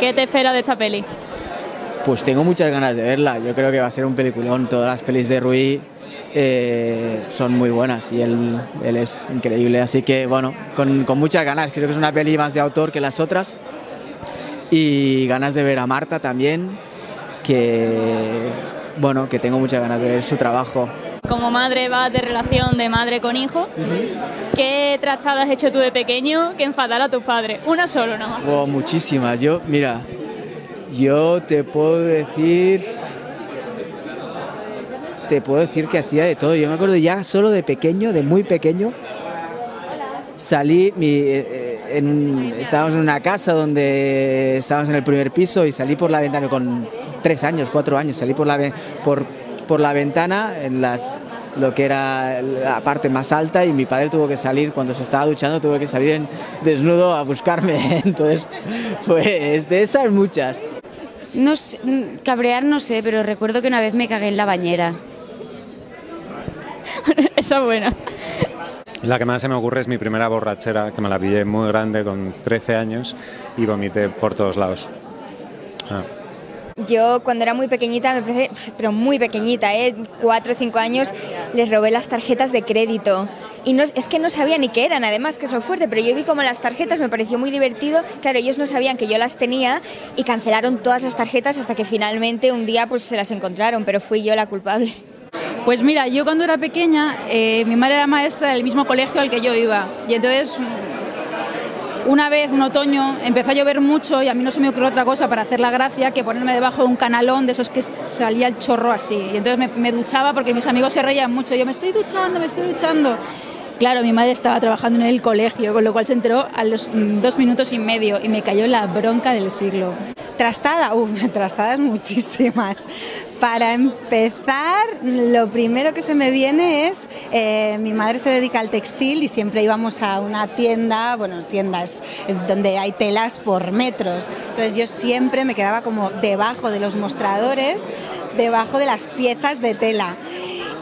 ¿Qué te espera de esta peli? Pues tengo muchas ganas de verla. Yo creo que va a ser un peliculón. Todas las pelis de Rui eh, son muy buenas y él, es increíble. Así que bueno, con, muchas ganas. Creo que es una peli más de autor que las otras. Y ganas de ver a Marta también, que bueno, que tengo muchas ganas de ver su trabajo. Como madre vas de relación de madre con hijo. ¿Qué trastadas has hecho tú de pequeño que enfadara a tus padres? Una solo nada más. Oh, muchísimas. Yo, mira, yo te puedo decir te puedo decir que hacía de todo. Yo me acuerdo ya solo de pequeño, de muy pequeño, salí, mi, eh, estábamos en una casa donde estábamos en el primer piso y salí por la ventana con tres años, cuatro años, salí por la, por, por la ventana en las, lo que era la parte más alta y mi padre tuvo que salir, cuando se estaba duchando, tuvo que salir en, desnudo a buscarme. Entonces, pues de esas muchas. No sé, cabrear no sé, pero recuerdo que una vez me cagué en la bañera. Esa es buena. La que más se me ocurre es mi primera borrachera, que me la pillé muy grande con 13 años y vomité por todos lados. Ah. Yo cuando era muy pequeñita, me parece, pero muy pequeñita, ¿eh? cuatro o cinco años, les robé las tarjetas de crédito. Y no, es que no sabía ni qué eran, además, que es fuerte, pero yo vi como las tarjetas, me pareció muy divertido. Claro, ellos no sabían que yo las tenía y cancelaron todas las tarjetas hasta que finalmente un día pues se las encontraron, pero fui yo la culpable. Pues mira, yo cuando era pequeña, eh, mi madre era maestra del mismo colegio al que yo iba. Y entonces, una vez, un otoño, empezó a llover mucho y a mí no se me ocurrió otra cosa para hacer la gracia que ponerme debajo de un canalón de esos que salía el chorro así. Y entonces me, duchaba porque mis amigos se reían mucho. Y yo, me estoy duchando, me estoy duchando. Claro, mi madre estaba trabajando en el colegio, con lo cual se enteró a los dos minutos y medio y me cayó la bronca del siglo. Trastada, uff, trastadas muchísimas. Para empezar, lo primero que se me viene es, eh, mi madre se dedica al textil y siempre íbamos a una tienda, bueno, tiendas donde hay telas por metros. Entonces yo siempre me quedaba como debajo de los mostradores, debajo de las piezas de tela.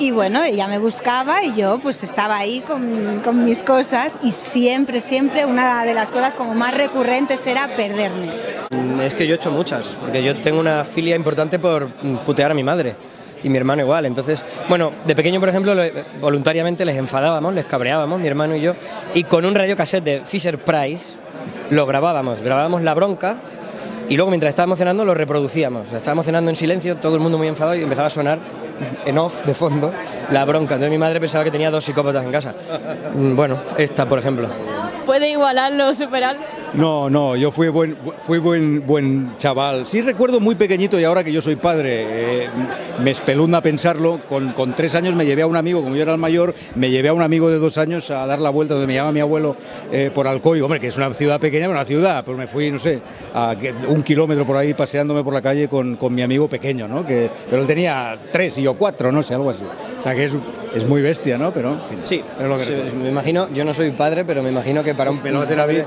Y bueno, ella me buscaba y yo pues estaba ahí con, con, mis cosas y siempre, siempre una de las cosas como más recurrentes era perderme. Es que yo he hecho muchas, porque yo tengo una filia importante por putear a mi madre y mi hermano igual. Entonces, bueno, de pequeño, por ejemplo, voluntariamente les enfadábamos, les cabreábamos, mi hermano y yo, y con un radiocassette de Fisher Price lo grabábamos, grabábamos la bronca y luego mientras estábamos cenando lo reproducíamos. Estábamos cenando en silencio, todo el mundo muy enfadado y empezaba a sonar en off, de fondo, la bronca. Entonces mi madre pensaba que tenía dos psicópatas en casa. Bueno, esta, por ejemplo. ¿Puede igualarlo o superarlo? No, no, yo fui buen, fui buen, buen chaval. Sí recuerdo muy pequeñito y ahora que yo soy padre, eh, me espelunda pensarlo. Con, con, tres años me llevé a un amigo, como yo era el mayor, me llevé a un amigo de dos años a dar la vuelta donde me llama mi abuelo eh, por Alcoy, hombre, que es una ciudad pequeña, una ciudad, pues me fui, no sé, a un kilómetro por ahí paseándome por la calle con, con mi amigo pequeño, ¿no? Que, pero él tenía tres y yo cuatro, no sé, algo así. O sea que es, es muy bestia, ¿no? Pero, en fin, sí, es lo que sí, me imagino, yo no soy padre, pero me imagino que para un pelote padre...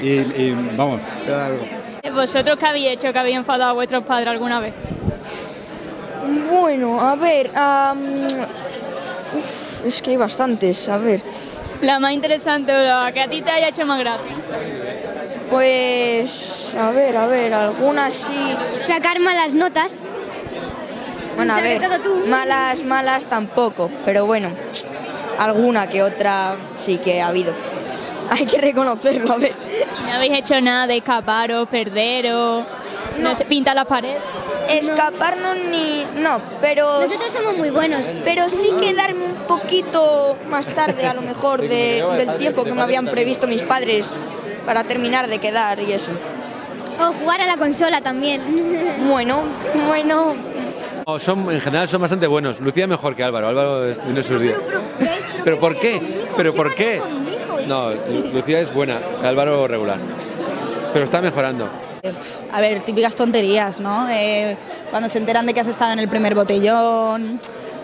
Y, y, vamos. ¿Vosotros qué habéis hecho que habéis enfadado a vuestros padres alguna vez? Bueno, a ver, um, uf, es que hay bastantes, a ver. La más interesante o la que a ti te haya hecho más gracia. Pues, a ver, a ver, algunas sí. Sacar malas notas. Bueno, a ver, malas, malas tampoco, pero bueno, alguna que otra sí que ha habido. Hay que reconocerlo, a ver. ¿No habéis hecho nada de escaparos, perderos, no, no se pinta las paredes? Escaparnos ni... no, pero... Nosotros somos muy buenos. Pero sí quedarme un poquito más tarde, a lo mejor, de, del tiempo que me habían previsto mis padres para terminar de quedar y eso. O jugar a la consola también. Bueno, bueno... No, son, en general son bastante buenos. Lucía mejor que Álvaro. Álvaro tiene sus días. Pero, pero, pero, ¿Pero por qué? ¿Pero por qué? No, Lucía es buena, Álvaro regular. Pero está mejorando. A ver, típicas tonterías, ¿no? Eh, cuando se enteran de que has estado en el primer botellón,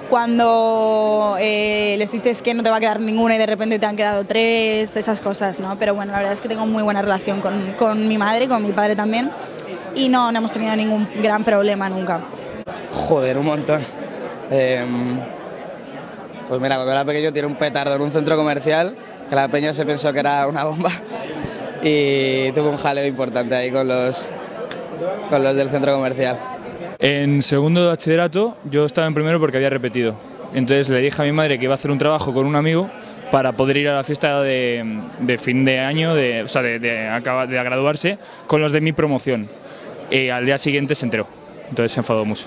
cuando eh, les dices que no te va a quedar ninguna y de repente te han quedado tres, esas cosas, ¿no? Pero bueno, la verdad es que tengo muy buena relación con, con mi madre, con mi padre también, y no, no hemos tenido ningún gran problema nunca. Joder, un montón. Eh, pues mira, cuando era pequeño tiene un petardo en un centro comercial que la peña se pensó que era una bomba y tuvo un jaleo importante ahí con los, con los del centro comercial. En segundo de bachillerato yo estaba en primero porque había repetido. Entonces le dije a mi madre que iba a hacer un trabajo con un amigo para poder ir a la fiesta de, de fin de año, de, o sea, de, de, de graduarse, con los de mi promoción. Y al día siguiente se enteró. Entonces se enfadó mucho.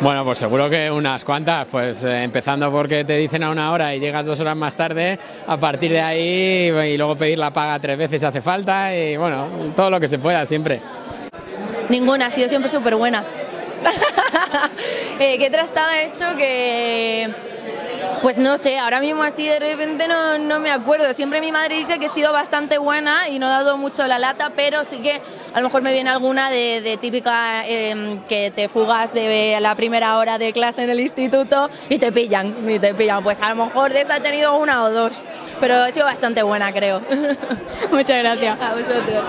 Bueno, pues seguro que unas cuantas, pues eh, empezando porque te dicen a una hora y llegas dos horas más tarde, a partir de ahí y luego pedir la paga tres veces hace falta y bueno, todo lo que se pueda siempre. Ninguna, ha sido siempre súper buena. eh, ¿Qué trastada he hecho que... Pues no sé, ahora mismo así de repente no, no me acuerdo. Siempre mi madre dice que he sido bastante buena y no he dado mucho la lata, pero sí que a lo mejor me viene alguna de, de típica eh, que te fugas de la primera hora de clase en el instituto y te pillan, y te pillan. Pues a lo mejor de esa he tenido una o dos, pero he sido bastante buena creo. Muchas gracias. A vosotros.